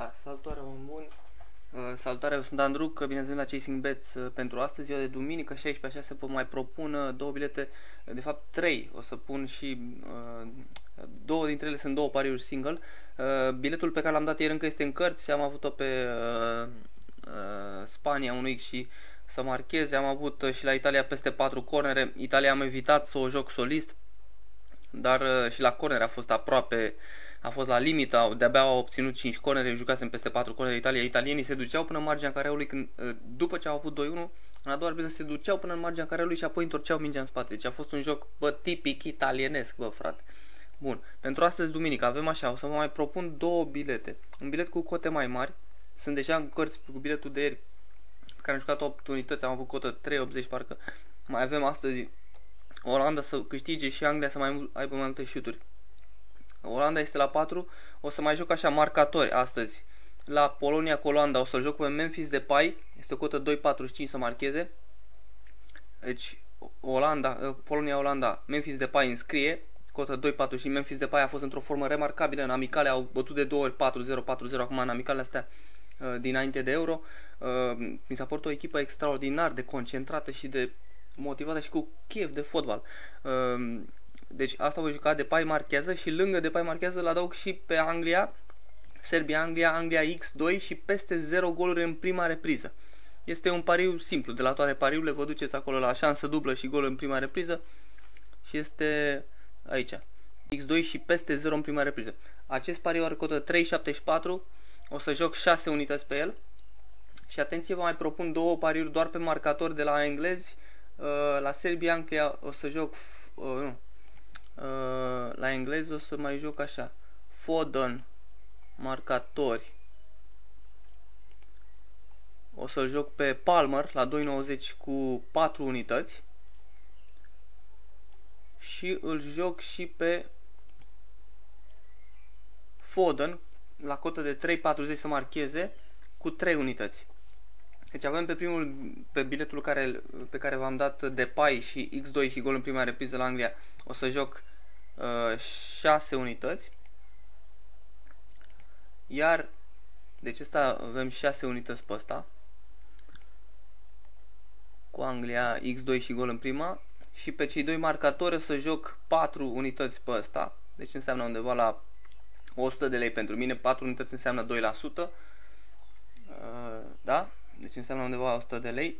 Da, salutare oameni buni. Uh, salutare, eu sunt Andru, că bine la Chasing Bets uh, pentru astăzi, ziua de duminică, 16 așa se mai propun uh, două bilete, uh, de fapt trei, o să pun și uh, două dintre ele sunt două pariuri single. Uh, biletul pe care l-am dat ieri încă este în cărți, am avut-o pe uh, uh, Spania 1x și să marcheze, am avut uh, și la Italia peste 4 cornere, Italia am evitat să o joc solist, dar uh, și la cornere a fost aproape a fost la limită, de-abia au obținut 5 cornere, jucasem peste 4 cornere Italia. Italienii se duceau până în marginea careului când, ă, după ce au avut 2-1, în a doua arbitru se duceau până în marginea careului și apoi întorceau mingea în spate. Deci a fost un joc, bă, tipic italienesc, bă, frate. Bun, pentru astăzi duminică avem așa, o să vă mai propun două bilete. Un bilet cu cote mai mari, sunt deja în cărți cu biletul de ieri, pe care am jucat 8 unități, am avut cotă 3,80 parcă. Mai avem astăzi Olanda să câștige și Anglia să mai aibă mai multe șuturi. Olanda este la 4. O să mai joc așa marcatori astăzi. La Polonia cu Olanda o să joc pe Memphis de Pai. Este o cotă 2.45 să marcheze. Deci Olanda, ă, Polonia-Olanda, Memphis de Pai înscrie. Cotă 2.45. Memphis de Pai a fost într-o formă remarcabilă. În amicale au bătut de două ori 4-0, 4-0. Acum în amicale astea ă, dinainte de Euro. Ă, mi s-a părut o echipă extraordinar de concentrată și de motivată și cu chef de fotbal. Deci asta voi juca de pai marchează și lângă de pai marchează îl adaug și pe Anglia, Serbia-Anglia, Anglia X2 și peste 0 goluri în prima repriză. Este un pariu simplu, de la toate pariurile vă duceți acolo la șansă dublă și gol în prima repriză și este aici. X2 și peste 0 în prima repriză. Acest pariu are cotă 3.74, o să joc 6 unități pe el. Și atenție, vă mai propun două pariuri doar pe marcator de la englezi. Uh, la Serbia, Anglia o să joc, uh, nu, Uh, la engleză o să mai joc așa. Foden, marcatori. O să joc pe Palmer la 2.90 cu 4 unități. Și îl joc și pe Foden la cotă de 3.40 să marcheze cu 3 unități. Deci avem pe primul, pe biletul care, pe care v-am dat de pai și X2 și gol în prima repriză la Anglia, o să joc 6 uh, unități. Iar, deci asta avem 6 unități pe ăsta. Cu Anglia X2 și gol în prima. Și pe cei doi marcatori o să joc 4 unități pe ăsta. Deci înseamnă undeva la 100 de lei pentru mine. 4 unități înseamnă 2%. Uh, da? Deci înseamnă undeva la 100 de lei.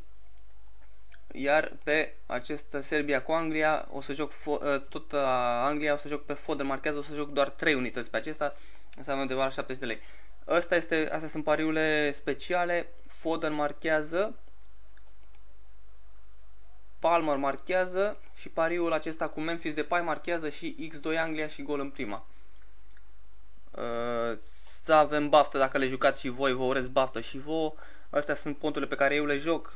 Iar pe această Serbia cu Anglia o să joc ă, tot la Anglia o să joc pe Foden marchează, o să joc doar 3 unități pe acesta, înseamnă undeva la 70 de lei. Asta este, astea sunt pariurile speciale. Foden marchează, Palmer marchează și pariul acesta cu Memphis de Pai marchează și X2 Anglia și gol în prima. Uh, să avem baftă dacă le jucați și voi, vă urez baftă și vouă. Astea sunt ponturile pe care eu le joc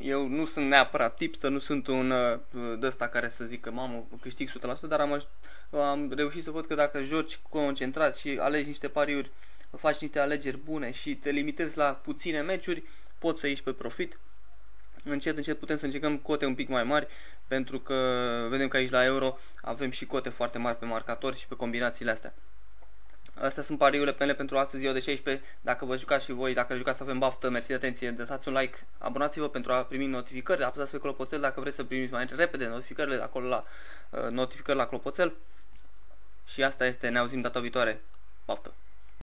eu nu sunt neapărat tipster, nu sunt un uh, de ăsta care să zică, mamă, câștig 100%, dar am, am reușit să văd că dacă joci concentrat și alegi niște pariuri, faci niște alegeri bune și te limitezi la puține meciuri, poți să ieși pe profit. Încet, încet putem să încercăm cote un pic mai mari, pentru că vedem că aici la euro avem și cote foarte mari pe marcatori și pe combinațiile astea. Astea sunt pariurile pe pentru astăzi, ziua de 16. Dacă vă jucați și voi, dacă le jucați să avem baftă, mersi de atenție, dați un like, abonați-vă pentru a primi notificări, apăsați pe clopoțel dacă vreți să primiți mai repede notificările acolo la uh, notificări la clopoțel. Și asta este, ne auzim data viitoare. Baftă!